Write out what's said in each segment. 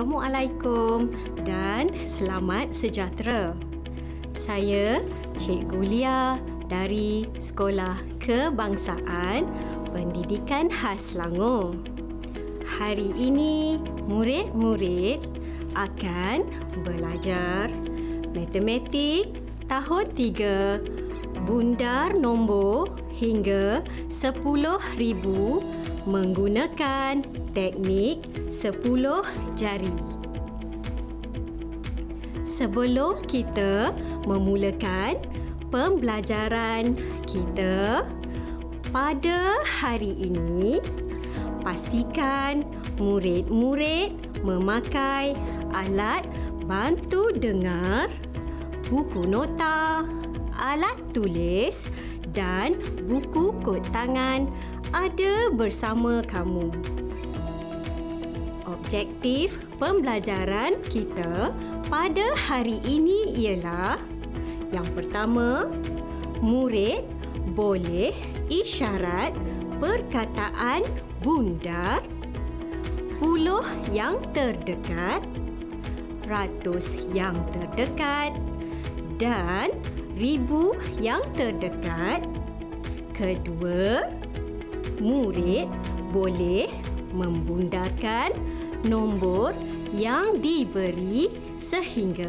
Assalamualaikum dan selamat sejahtera. Saya Cikgu Lia dari Sekolah Kebangsaan Pendidikan Khas Selangor. Hari ini murid-murid akan belajar matematik tahun 3 bundar nombor hingga 10,000 menggunakan teknik 10 jari. Sebelum kita memulakan pembelajaran kita pada hari ini, pastikan murid-murid memakai alat bantu dengar, buku nota, alat tulis dan buku kod tangan ada bersama kamu. Objektif pembelajaran kita pada hari ini ialah yang pertama, murid boleh isyarat perkataan bundar, puluh yang terdekat, ratus yang terdekat dan ribu yang terdekat. Kedua, murid boleh membundarkan nombor yang diberi sehingga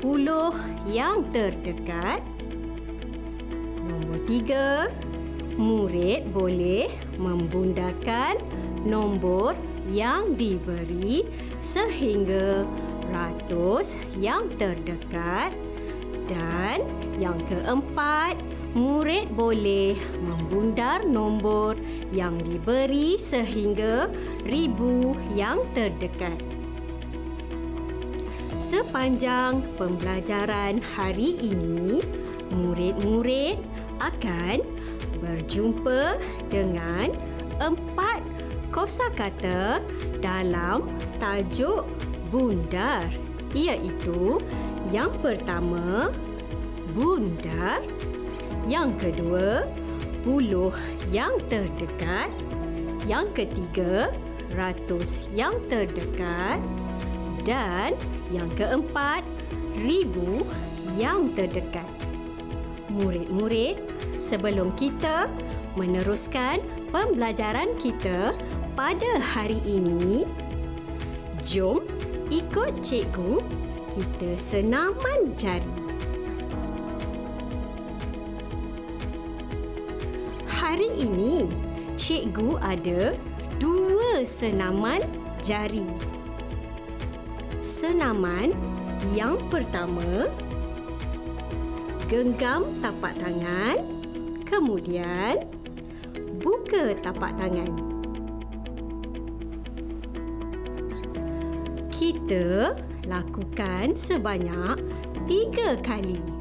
puluh yang terdekat. Nombor tiga, murid boleh membundarkan nombor yang diberi sehingga ratus yang terdekat. Dan yang keempat, murid boleh membundar nombor yang diberi sehingga ribu yang terdekat. Sepanjang pembelajaran hari ini, murid-murid akan berjumpa dengan empat kosakata dalam tajuk bundar iaitu yang pertama bundar yang kedua, puluh yang terdekat. Yang ketiga, ratus yang terdekat. Dan yang keempat, ribu yang terdekat. Murid-murid, sebelum kita meneruskan pembelajaran kita pada hari ini, jom ikut cikgu kita senaman jari. hari ini cikgu ada dua senaman jari. Senaman yang pertama genggam tapak tangan, kemudian buka tapak tangan. Kita lakukan sebanyak tiga kali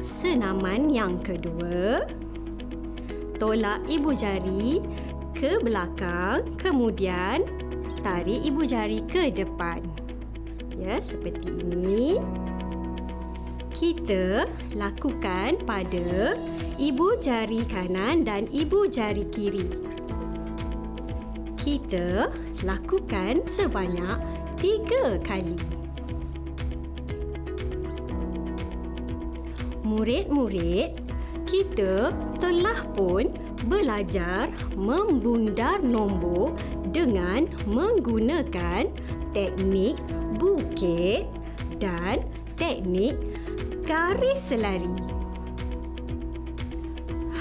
senaman yang kedua. Tolak ibu jari ke belakang, kemudian tarik ibu jari ke depan. Ya, seperti ini. Kita lakukan pada ibu jari kanan dan ibu jari kiri. Kita lakukan sebanyak tiga kali. murid-murid, kita telah pun belajar membundar nombor dengan menggunakan teknik bukit dan teknik garis selari.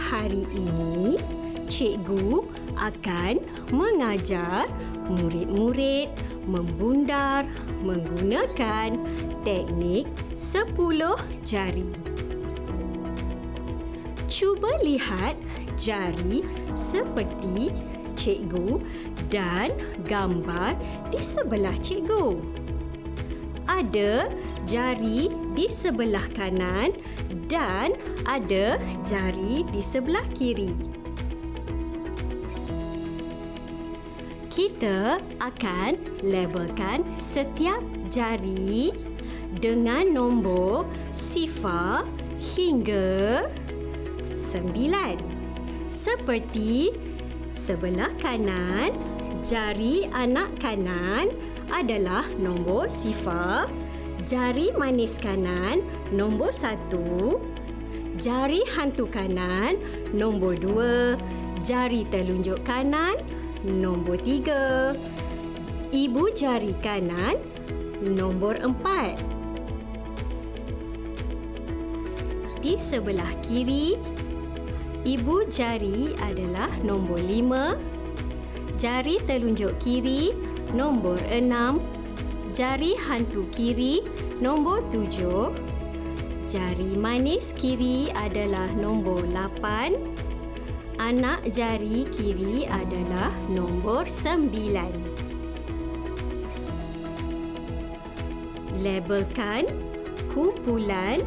Hari ini, cikgu akan mengajar murid-murid membundar menggunakan teknik sepuluh jari cuba lihat jari seperti cikgu dan gambar di sebelah cikgu. Ada jari di sebelah kanan dan ada jari di sebelah kiri. Kita akan labelkan setiap jari dengan nombor sifar hingga sembilan. Seperti sebelah kanan Jari anak kanan adalah nombor sifar. Jari manis kanan nombor satu. Jari hantu kanan nombor dua. Jari telunjuk kanan nombor tiga. Ibu jari kanan nombor empat. Di sebelah kiri, ibu jari adalah nombor lima. Jari telunjuk kiri nombor enam. Jari hantu kiri nombor tujuh. Jari manis kiri adalah nombor lapan. Anak jari kiri adalah nombor sembilan. Labelkan kumpulan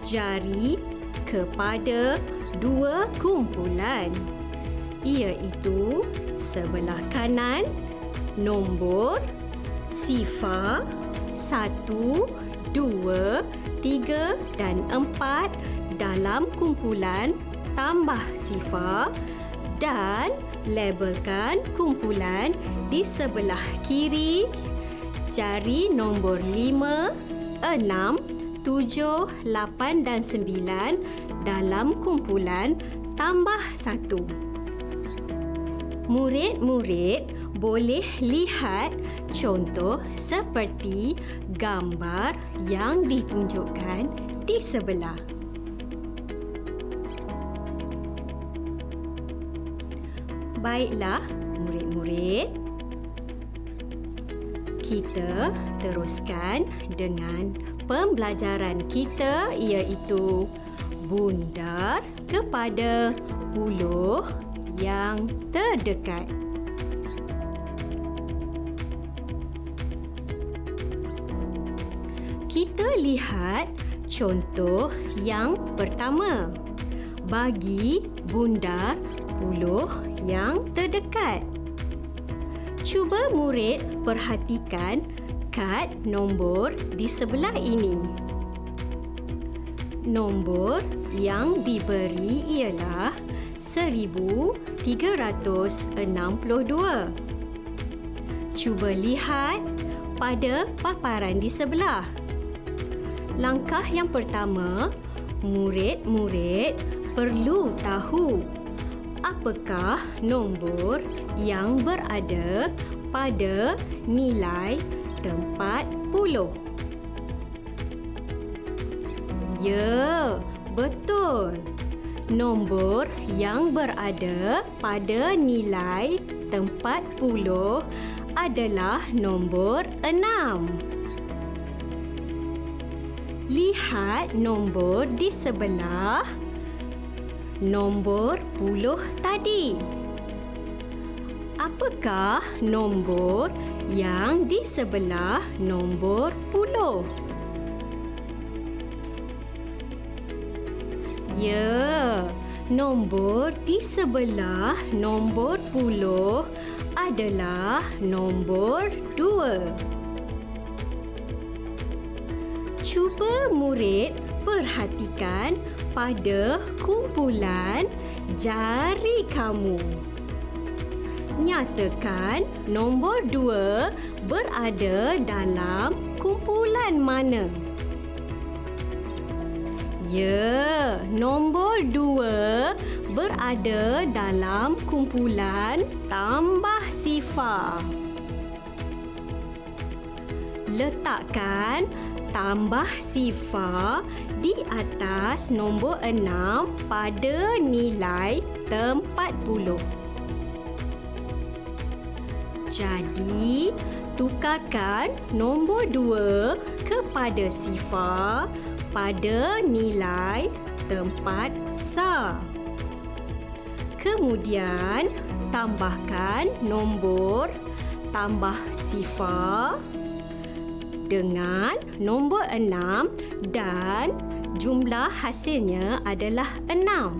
jari kepada dua kumpulan iaitu sebelah kanan nombor sifar satu, dua, tiga dan empat dalam kumpulan tambah sifar dan labelkan kumpulan di sebelah kiri jari nombor lima, enam, tujuh, lapan dan sembilan dalam kumpulan tambah satu murid-murid boleh lihat contoh seperti gambar yang ditunjukkan di sebelah. Baiklah, murid-murid. Kita teruskan dengan pembelajaran kita iaitu bundar kepada puluh yang terdekat. Kita lihat contoh yang pertama. Bagi bundar puluh yang terdekat. Cuba murid perhatikan kad nombor di sebelah ini. Nombor yang diberi ialah 1362. Cuba lihat pada paparan di sebelah. Langkah yang pertama, murid-murid perlu tahu apakah nombor yang berada pada nilai tempat puluh. Ya, betul nombor yang berada pada nilai tempat puluh adalah nombor enam. Lihat nombor di sebelah nombor puluh tadi. Apakah nombor yang di sebelah nombor puluh? Ya, nombor di sebelah nombor puluh adalah nombor dua. Murid perhatikan pada kumpulan jari kamu. Nyatakan nombor dua berada dalam kumpulan mana? Ya, nombor dua berada dalam kumpulan tambah sifar. Letakkan tambah sifar di atas nombor enam pada nilai tempat puluh. Jadi, tukarkan nombor dua kepada sifar pada nilai tempat sa. Kemudian tambahkan nombor tambah sifar dengan nombor enam dan jumlah hasilnya adalah enam.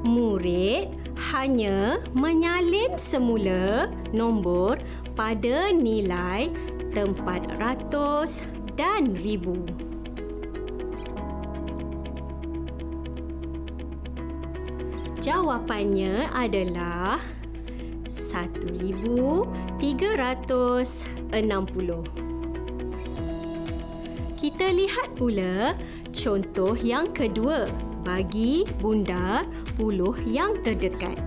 Murid hanya menyalin semula nombor pada nilai tempat ratus dan ribu. Jawapannya adalah 1360. Kita lihat pula contoh yang kedua bagi bundar puluh yang terdekat.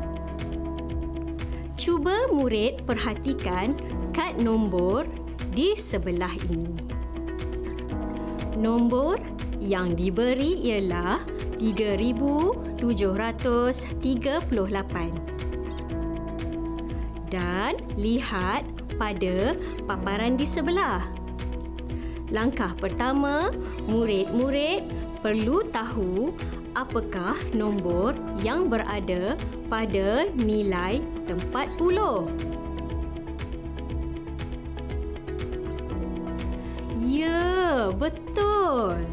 Cuba murid perhatikan kad nombor di sebelah ini. Nombor yang diberi ialah 3738 dan lihat pada paparan di sebelah. Langkah pertama, murid-murid perlu tahu apakah nombor yang berada pada nilai tempat puluh. Ya, betul.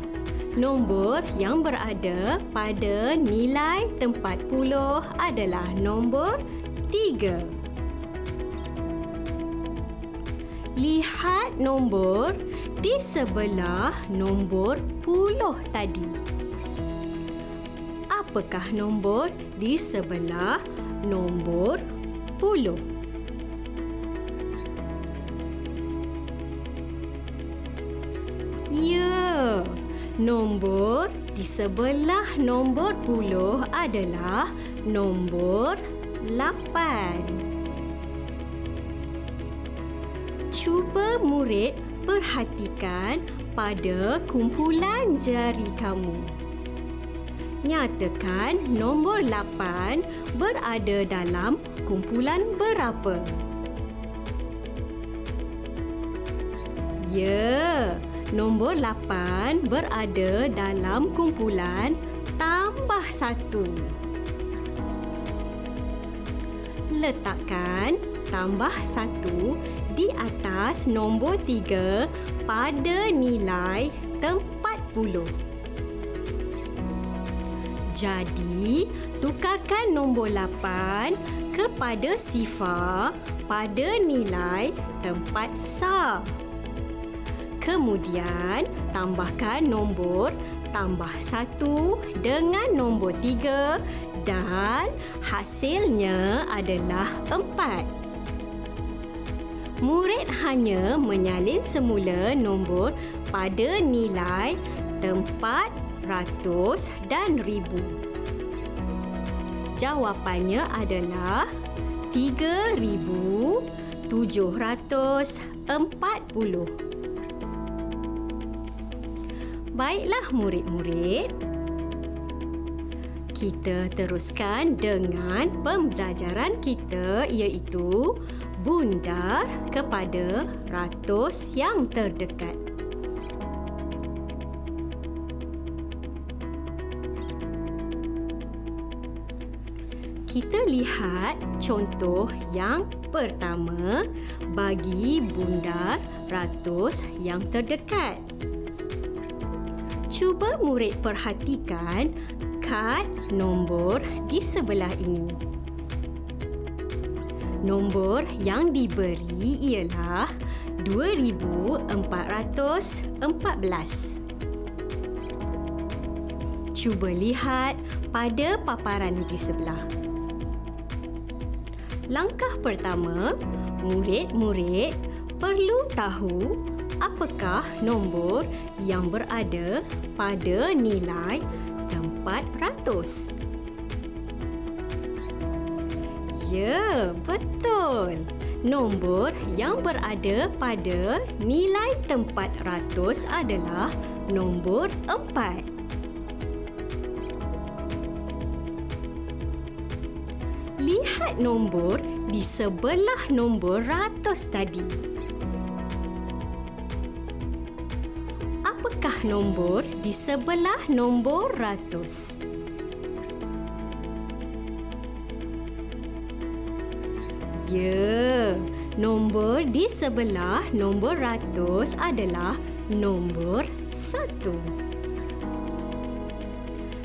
Nombor yang berada pada nilai tempat puluh adalah nombor tiga. Lihat nombor di sebelah nombor puluh tadi. Apakah nombor di sebelah nombor puluh? Ya, nombor di sebelah nombor puluh adalah nombor lapan. Murid perhatikan pada kumpulan jari kamu. Nyatakan nombor 8 berada dalam kumpulan berapa? Ya, nombor 8 berada dalam kumpulan tambah 1. Letakkan tambah 1 di atas nombor tiga pada nilai tempat puluh. Jadi, tukarkan nombor lapan kepada sifar pada nilai tempat sa. Kemudian, tambahkan nombor tambah satu dengan nombor tiga dan hasilnya adalah empat murid hanya menyalin semula nombor pada nilai tempat, ratus dan ribu. Jawapannya adalah 3740. Baiklah murid-murid. Kita teruskan dengan pembelajaran kita iaitu bundar kepada ratus yang terdekat. Kita lihat contoh yang pertama bagi bundar ratus yang terdekat. Cuba murid perhatikan kad nombor di sebelah ini. Nombor yang diberi ialah 2414. Cuba lihat pada paparan di sebelah. Langkah pertama, murid-murid perlu tahu apakah nombor yang berada pada nilai tempat ratus. Ya, betul. Nombor yang berada pada nilai tempat ratus adalah nombor empat. Lihat nombor di sebelah nombor ratus tadi. Apakah nombor di sebelah nombor ratus? Ya, nombor di sebelah nombor ratus adalah nombor satu.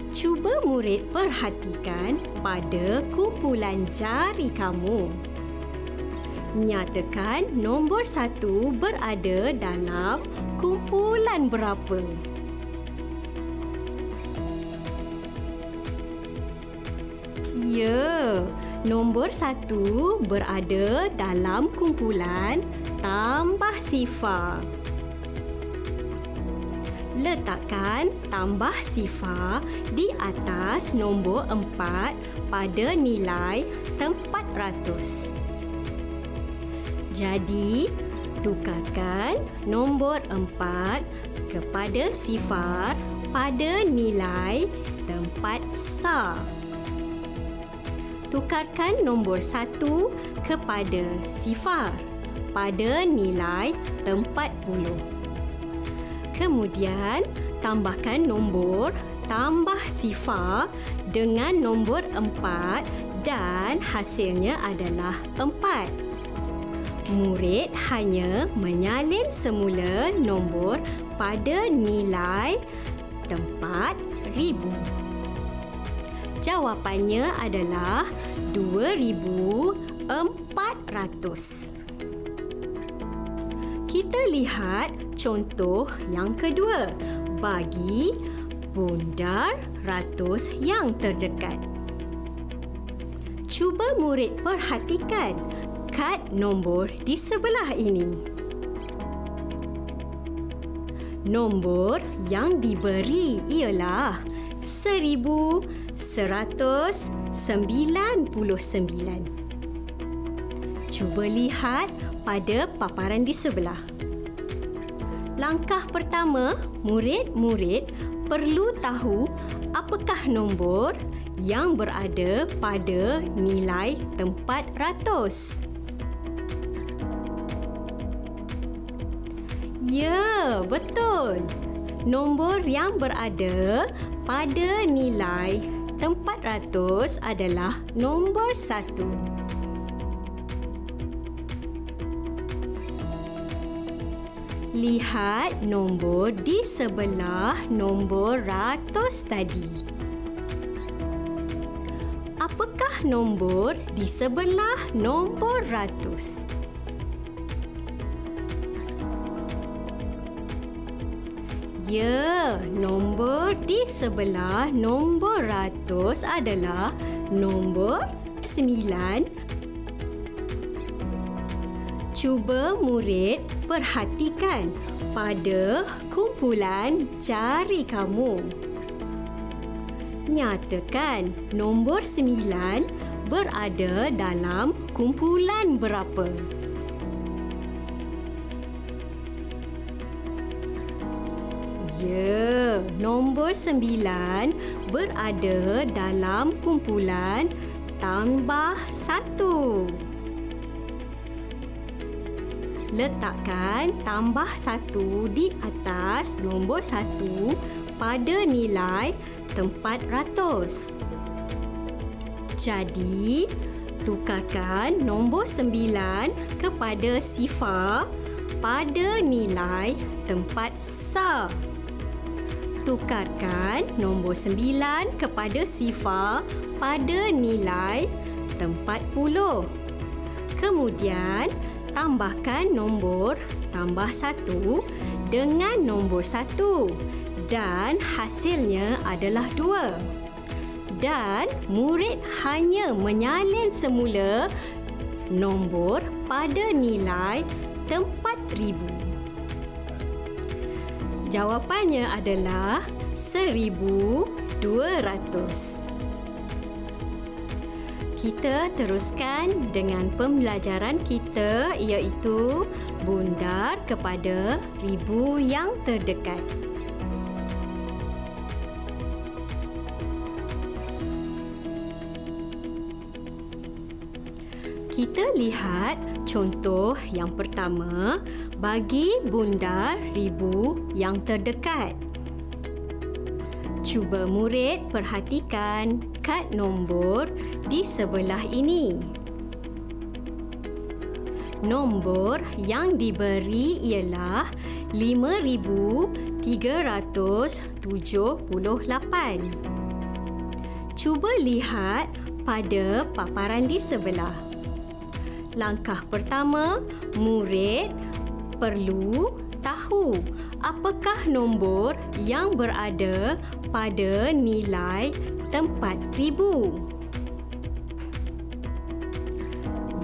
Cuba murid perhatikan pada kumpulan jari kamu. Nyatakan nombor satu berada dalam kumpulan berapa? Ya, Nombor satu berada dalam kumpulan tambah sifar. Letakkan tambah sifar di atas nombor empat pada nilai tempat ratus. Jadi, tukarkan nombor empat kepada sifar pada nilai tempat sah. Tukarkan nombor satu kepada sifar pada nilai tempat puluh. Kemudian, tambahkan nombor tambah sifar dengan nombor empat dan hasilnya adalah empat. Murid hanya menyalin semula nombor pada nilai tempat ribu. Jawapannya adalah 2400. Kita lihat contoh yang kedua. Bagi bundar ratus yang terdekat. Cuba murid perhatikan kad nombor di sebelah ini nombor yang diberi ialah 1199. Cuba lihat pada paparan di sebelah. Langkah pertama, murid-murid perlu tahu apakah nombor yang berada pada nilai tempat ratus. Ya, betul. Nombor yang berada pada nilai tempat ratus adalah nombor satu. Lihat nombor di sebelah nombor ratus tadi. Apakah nombor di sebelah nombor ratus? Ya, nombor di sebelah nombor ratus adalah nombor sembilan. Cuba murid perhatikan pada kumpulan jari kamu. Nyatakan nombor sembilan berada dalam kumpulan berapa? Ya, nombor sembilan berada dalam kumpulan tambah satu. Letakkan tambah satu di atas nombor satu pada nilai tempat ratus. Jadi, tukarkan nombor sembilan kepada sifar pada nilai tempat sah tukarkan nombor sembilan kepada sifar pada nilai tempat puluh. Kemudian, tambahkan nombor tambah satu dengan nombor satu dan hasilnya adalah dua. Dan murid hanya menyalin semula nombor pada nilai tempat ribu. Jawapannya adalah 1200. Kita teruskan dengan pembelajaran kita iaitu bundar kepada ribu yang terdekat. Kita lihat contoh yang pertama bagi bundar ribu yang terdekat. Cuba murid perhatikan kad nombor di sebelah ini. Nombor yang diberi ialah 5378. Cuba lihat pada paparan di sebelah. Langkah pertama, murid perlu tahu apakah nombor yang berada pada nilai tempat ribu.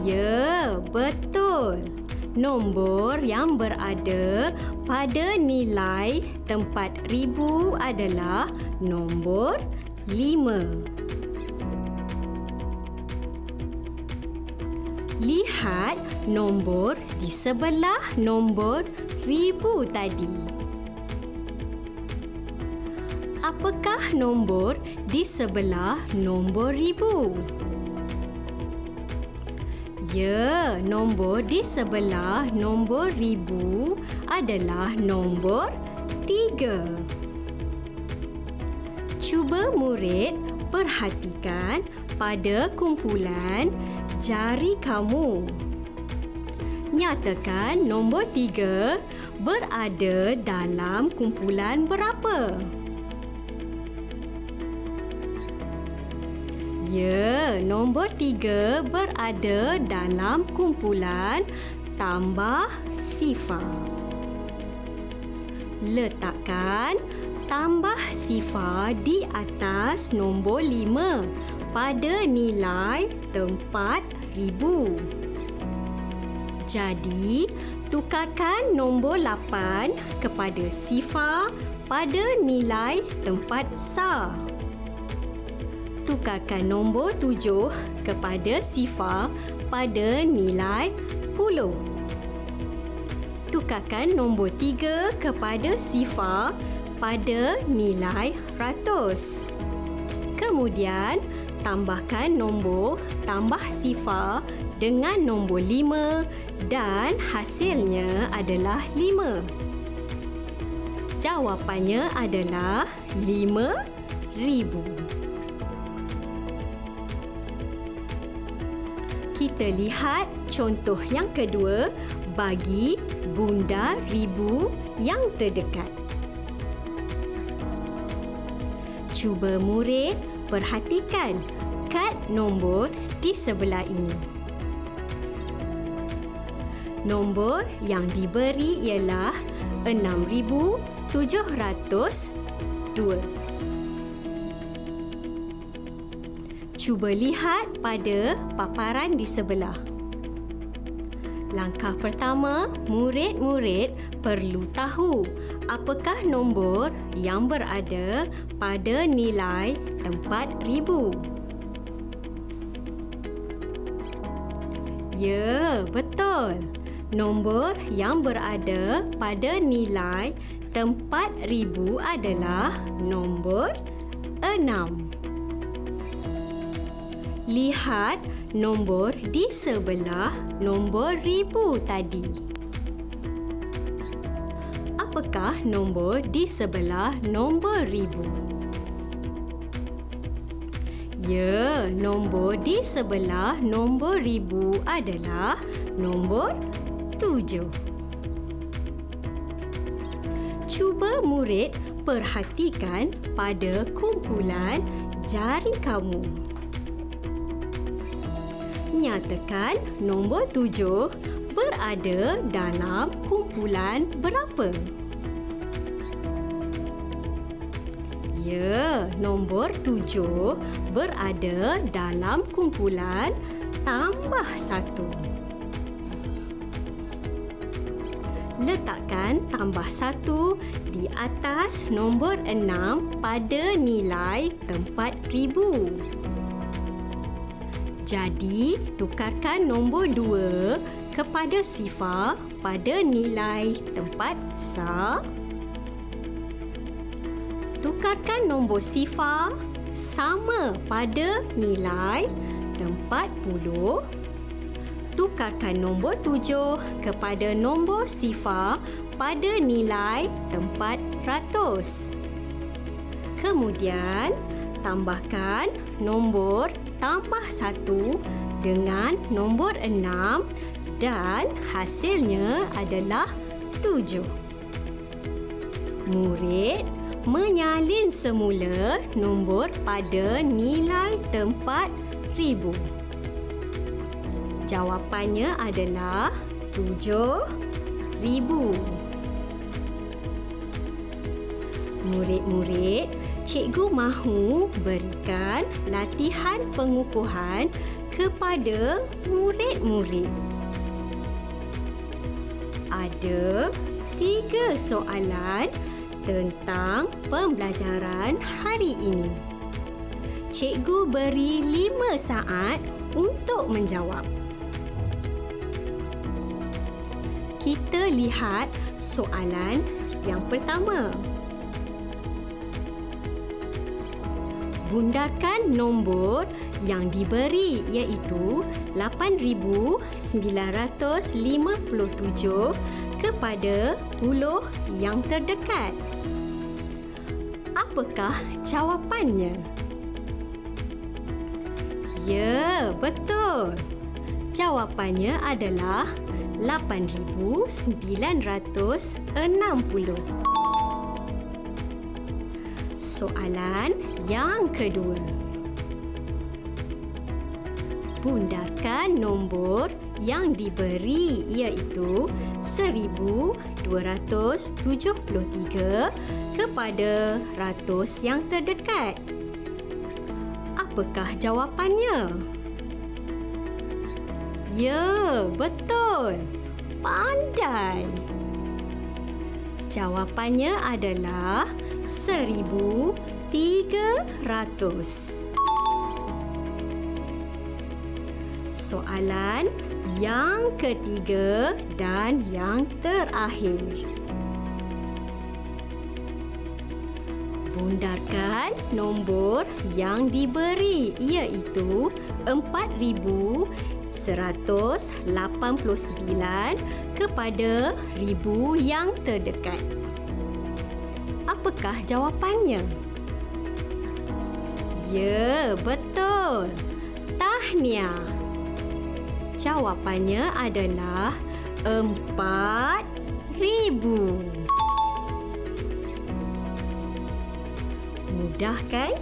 Ya, betul. Nombor yang berada pada nilai tempat ribu adalah nombor lima. Lihat nombor di sebelah nombor ribu tadi apakah nombor di sebelah nombor ribu? Ya, nombor di sebelah nombor ribu adalah nombor tiga. Cuba murid perhatikan pada kumpulan jari kamu. Nyatakan nombor tiga berada dalam kumpulan berapa? Ya, nombor tiga berada dalam kumpulan tambah sifar. Letakkan tambah sifar di atas nombor lima pada nilai tempat ribu. Jadi, tukarkan nombor lapan kepada sifar pada nilai tempat sah tukarkan nombor tujuh kepada sifar pada nilai puluh. Tukarkan nombor tiga kepada sifar pada nilai ratus. Kemudian, tambahkan nombor tambah sifar dengan nombor lima dan hasilnya adalah lima. Jawapannya adalah lima ribu. kita lihat contoh yang kedua bagi bunda ribu yang terdekat. Cuba murid perhatikan kad nombor di sebelah ini. Nombor yang diberi ialah 6702. Cuba lihat pada paparan di sebelah. Langkah pertama, murid-murid perlu tahu apakah nombor yang berada pada nilai tempat ribu. Ya, betul. Nombor yang berada pada nilai tempat ribu adalah nombor enam lihat nombor di sebelah nombor ribu tadi. Apakah nombor di sebelah nombor ribu? Ya, nombor di sebelah nombor ribu adalah nombor tujuh. Cuba murid perhatikan pada kumpulan jari kamu nyatakan nombor tujuh berada dalam kumpulan berapa? Ya, nombor tujuh berada dalam kumpulan tambah satu. Letakkan tambah satu di atas nombor enam pada nilai tempat ribu. Jadi, tukarkan nombor dua kepada sifar pada nilai tempat sa. Tukarkan nombor sifar sama pada nilai tempat puluh. Tukarkan nombor tujuh kepada nombor sifar pada nilai tempat ratus. Kemudian, tambahkan nombor tambah satu dengan nombor enam dan hasilnya adalah tujuh. Murid menyalin semula nombor pada nilai tempat ribu. Jawapannya adalah tujuh ribu. Murid-murid cikgu mahu berikan latihan pengukuhan kepada murid-murid. Ada tiga soalan tentang pembelajaran hari ini. Cikgu beri lima saat untuk menjawab. Kita lihat soalan yang pertama. Bundarkan nombor yang diberi iaitu 8957 kepada puluh yang terdekat. Apakah jawapannya? Ya, betul. Jawapannya adalah 8960. Soalan yang kedua. Bundarkan nombor yang diberi iaitu 1273 kepada ratus yang terdekat. Apakah jawapannya? Ya, betul. Pandai. Jawapannya adalah 1300. Soalan yang ketiga dan yang terakhir. Bundarkan nombor yang diberi iaitu 4189 kepada ribu yang terdekat. Apakah jawapannya? Ya, betul. Tahniah. Jawapannya adalah empat ribu. Mudah kan?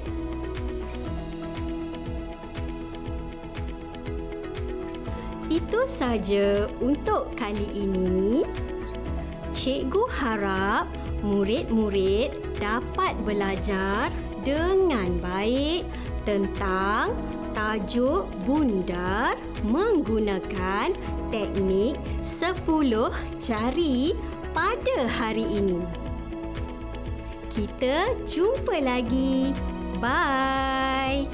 Itu saja untuk kali ini. Cikgu harap murid-murid dapat belajar dengan baik tentang tajuk bundar menggunakan teknik 10 jari pada hari ini. Kita jumpa lagi. Bye.